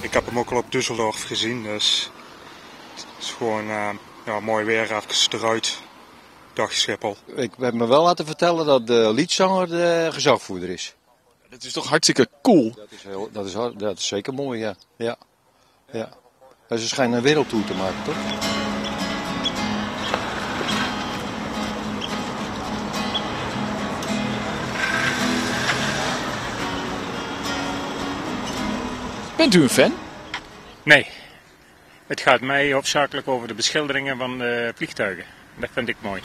Ik heb hem ook al op Düsseldorf gezien, dus het is gewoon eh, ja, mooi weer, even eruit. Dag Schiphol. Ik heb me wel laten vertellen dat de liedzanger de gezagvoerder is. Dat is toch hartstikke cool? Dat is, heel, dat is, dat is zeker mooi, ja. ja. ja. En ze schijnen een wereldtour te maken, toch? Bent u een fan? Nee. Het gaat mij hoofdzakelijk over de beschilderingen van de vliegtuigen. Dat vind ik mooi.